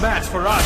match for us!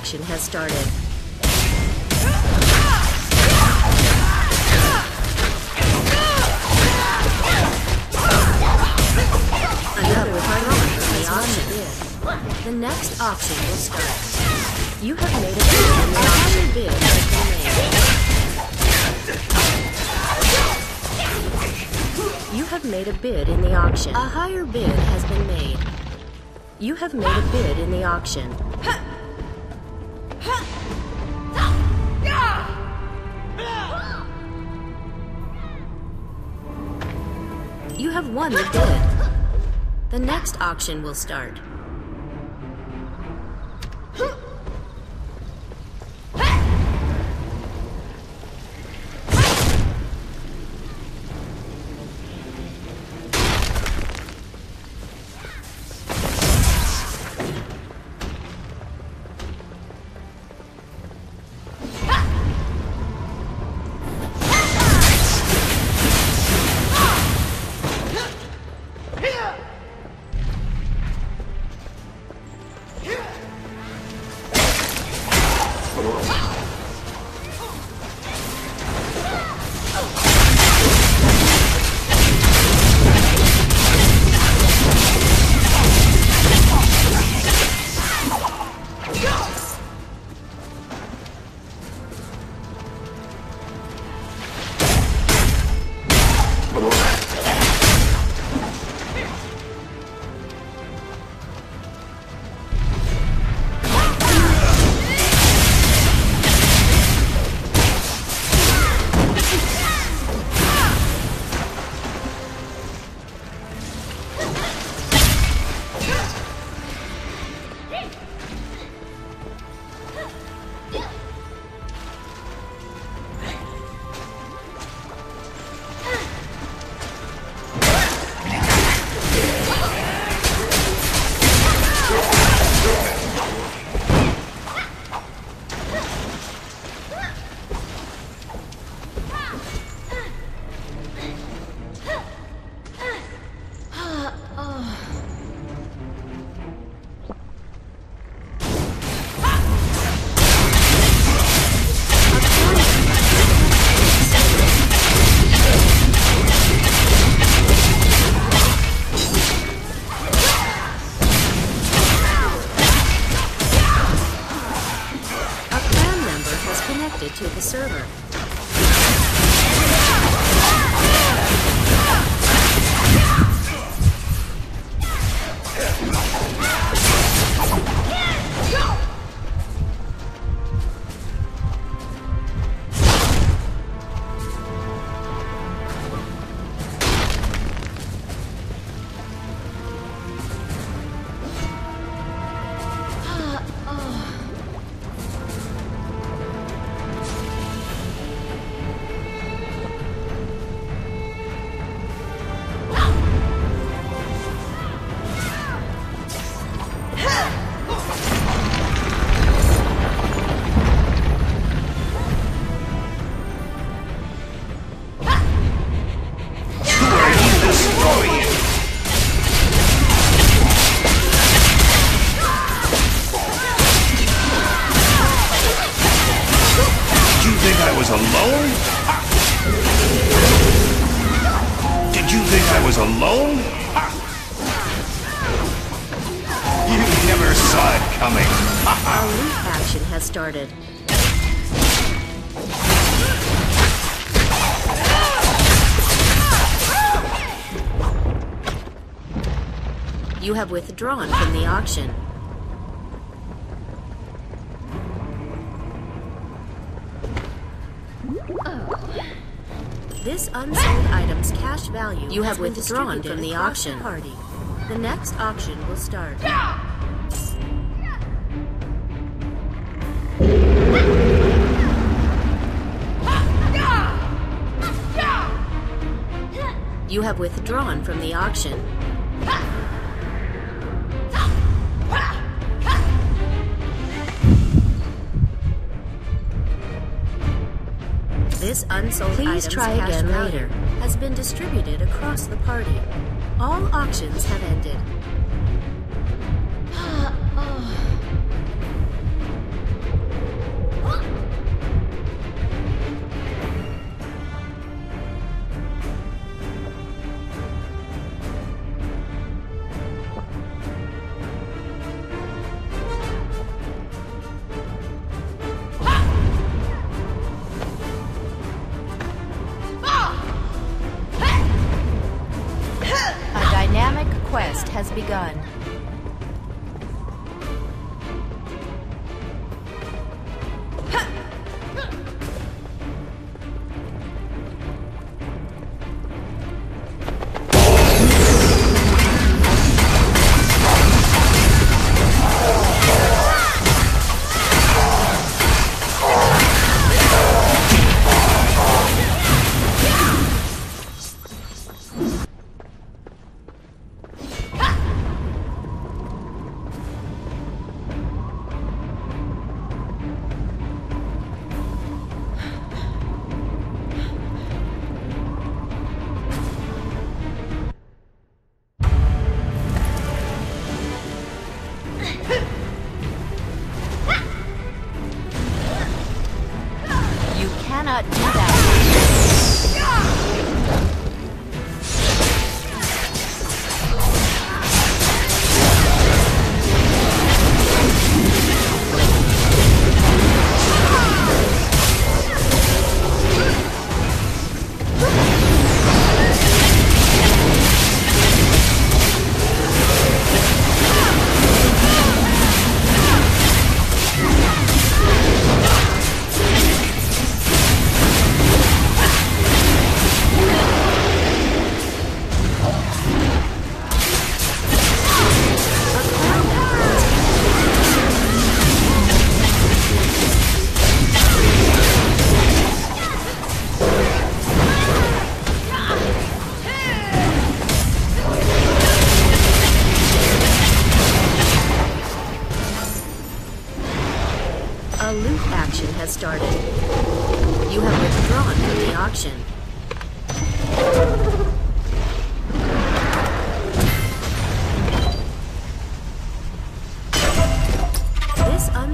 Loot action has started. Another target is on the bid. The next auction will start. You have made a bid and the auction bid has been made. You have made a bid in the auction. A higher bid has been made. You have made a bid in the auction. You have won the bid. The next auction will start. for all. Alone? You never saw it coming. Our loot action has started. You have withdrawn from the auction. This unsold item's cash value you have withdrawn from the auction. party. The next auction will start. You have withdrawn from the auction. This unsold Please try again later. has been distributed across the party. All auctions have ended. Quest has begun.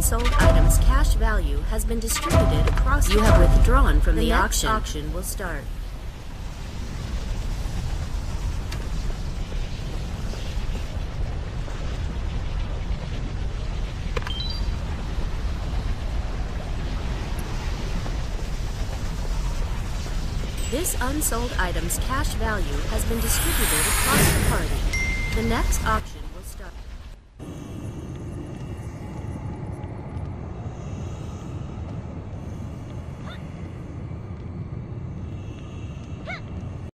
Unsold item's cash value has been distributed across. You have withdrawn from the, The auction. auction will start. This unsold item's cash value has been distributed across the party. The next auction